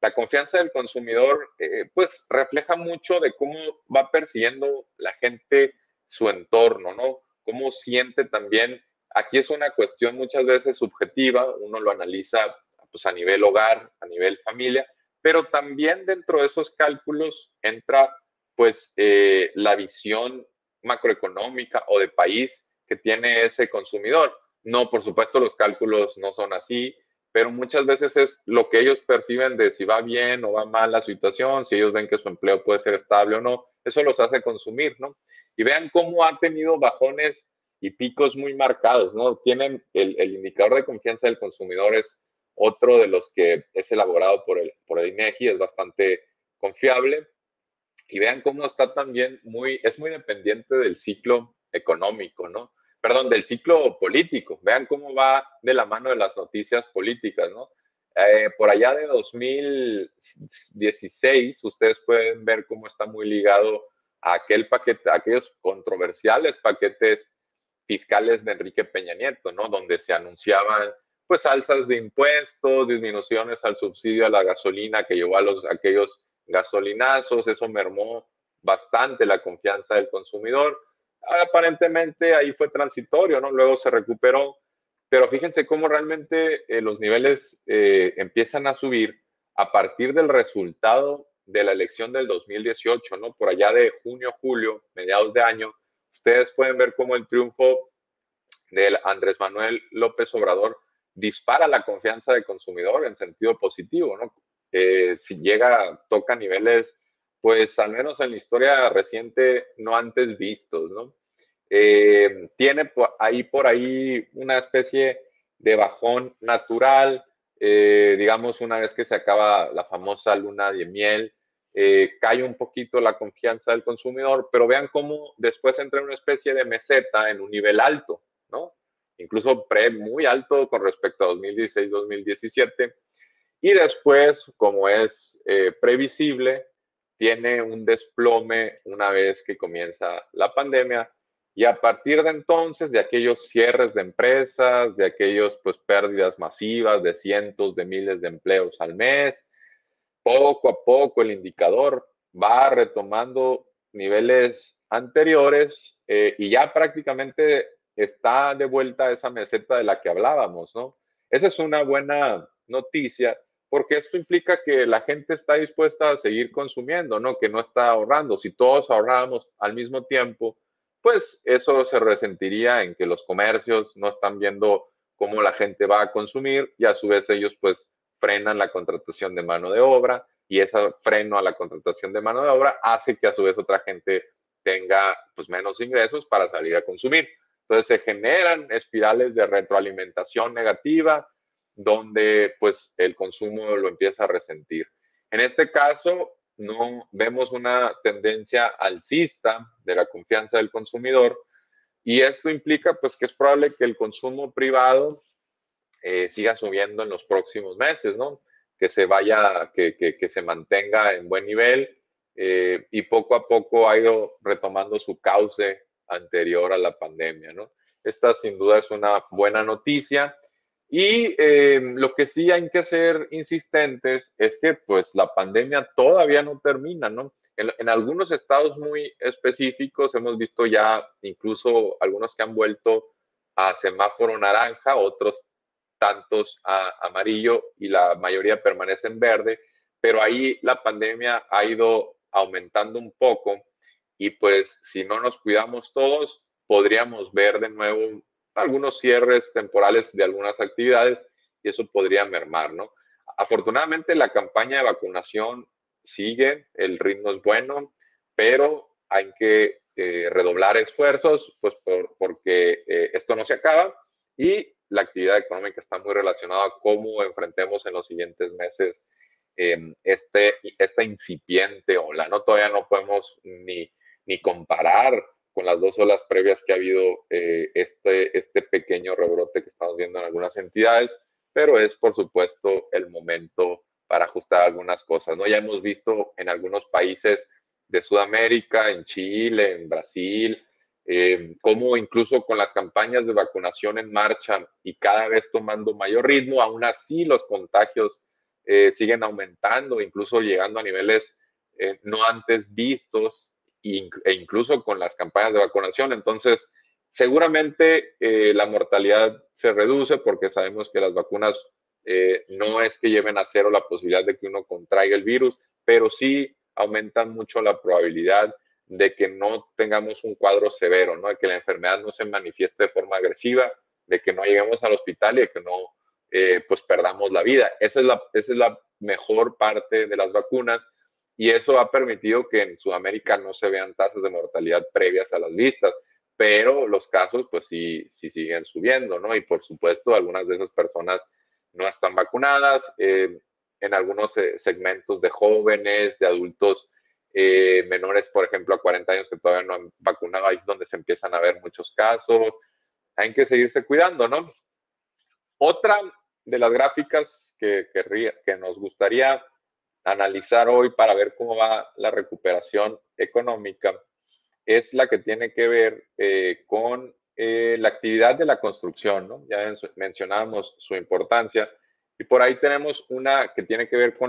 la confianza del consumidor, eh, pues refleja mucho de cómo va persiguiendo la gente su entorno, ¿no? Cómo siente también, aquí es una cuestión muchas veces subjetiva, uno lo analiza pues a nivel hogar, a nivel familia, pero también dentro de esos cálculos entra pues eh, la visión macroeconómica o de país que tiene ese consumidor. No, por supuesto, los cálculos no son así, pero muchas veces es lo que ellos perciben de si va bien o va mal la situación, si ellos ven que su empleo puede ser estable o no, eso los hace consumir, ¿no? Y vean cómo ha tenido bajones y picos muy marcados, ¿no? Tienen el, indicador de confianza del consumidor es otro de los que es elaborado por el, por el INEGI, es bastante confiable. Y vean cómo está también muy, es muy dependiente del ciclo económico, ¿no? Perdón, del ciclo político. Vean cómo va de la mano de las noticias políticas, ¿no? Eh, por allá de 2016, ustedes pueden ver cómo está muy ligado a aquel paquete, a aquellos controversiales paquetes fiscales de Enrique Peña Nieto, ¿no? Donde se anunciaban pues alzas de impuestos, disminuciones al subsidio a la gasolina que llevó a los aquellos gasolinazos, eso mermó bastante la confianza del consumidor. Aparentemente ahí fue transitorio, ¿no? Luego se recuperó, pero fíjense cómo realmente eh, los niveles eh, empiezan a subir a partir del resultado de la elección del 2018, ¿no? Por allá de junio, julio, mediados de año, ustedes pueden ver cómo el triunfo del Andrés Manuel López Obrador dispara la confianza del consumidor en sentido positivo, ¿no? si llega, toca niveles, pues al menos en la historia reciente, no antes vistos, ¿no? Eh, tiene ahí por ahí una especie de bajón natural, eh, digamos, una vez que se acaba la famosa luna de miel, eh, cae un poquito la confianza del consumidor, pero vean cómo después entra en una especie de meseta en un nivel alto, ¿no? incluso pre muy alto con respecto a 2016-2017. Y después, como es previsible, tiene un desplome una vez que comienza la pandemia. Y a partir de entonces, de aquellos cierres de empresas, de aquellos pues pérdidas masivas de cientos de miles de empleos al mes, poco a poco el indicador va retomando niveles anteriores eh, y ya prácticamente está de vuelta esa meseta de la que hablábamos, ¿no? Esa es una buena noticia porque esto implica que la gente está dispuesta a seguir consumiendo, ¿no? Que no está ahorrando. Si todos ahorramos al mismo tiempo, pues eso se resentiría en que los comercios no están viendo cómo la gente va a consumir y a su vez ellos pues frenan la contratación de mano de obra y ese freno a la contratación de mano de obra hace que a su vez otra gente tenga pues menos ingresos para salir a consumir. Entonces se generan espirales de retroalimentación negativa donde pues el consumo lo empieza a resentir. En este caso, no vemos una tendencia alcista de la confianza del consumidor y esto implica pues que es probable que el consumo privado eh, siga subiendo en los próximos meses, ¿no? Que se vaya, que, que, se mantenga en buen nivel eh, y poco a poco ha ido retomando su cauce anterior a la pandemia, ¿no? Esta sin duda es una buena noticia. Y eh, lo que sí hay que ser insistentes es que pues la pandemia todavía no termina, ¿no? En, algunos estados muy específicos hemos visto ya incluso algunos que han vuelto a semáforo naranja, otros tantos a amarillo y la mayoría permanece en verde, pero ahí la pandemia ha ido aumentando un poco y pues si no nos cuidamos todos, podríamos ver de nuevo algunos cierres temporales de algunas actividades y eso podría mermar, ¿no? Afortunadamente la campaña de vacunación sigue, el ritmo es bueno, pero hay que eh, redoblar esfuerzos, pues porque eh, esto no se acaba y la actividad económica está muy relacionada a cómo enfrentemos en los siguientes meses em, este, esta incipiente ola, ¿no? Todavía no podemos ni ni comparar con las dos olas previas que ha habido eh, este, este pequeño rebrote que estamos viendo en algunas entidades, pero es por supuesto el momento para ajustar algunas cosas, ¿no? Ya hemos visto en algunos países de Sudamérica, en Chile, en Brasil, eh, cómo incluso con las campañas de vacunación en marcha y cada vez tomando mayor ritmo, aún así los contagios eh, siguen aumentando, incluso llegando a niveles eh, no antes vistos e incluso con las campañas de vacunación. Entonces, seguramente eh, la mortalidad se reduce porque sabemos que las vacunas no es que lleven a cero la posibilidad de que uno contraiga el virus, pero sí aumentan mucho la probabilidad de que no tengamos un cuadro severo, ¿no? de que la enfermedad no se manifieste de forma agresiva, de que no lleguemos al hospital y de que no eh, pues perdamos la vida. Esa es la, esa es la mejor parte de las vacunas y eso ha permitido que en Sudamérica no se vean tasas de mortalidad previas a las listas, pero los casos pues sí, sí siguen subiendo, ¿no? Y por supuesto algunas de esas personas no están vacunadas, eh, en algunos eh, segmentos de jóvenes, de adultos menores, por ejemplo, a 40 años que todavía no han vacunado, ahí es donde se empiezan a ver muchos casos. Hay que seguirse cuidando, ¿no? Otra de las gráficas que, que nos gustaría analizar hoy para ver cómo va la recuperación económica es la que tiene que ver eh, con eh, la actividad de la construcción, ¿no? Ya mencionábamos su importancia y por ahí tenemos una que tiene que ver con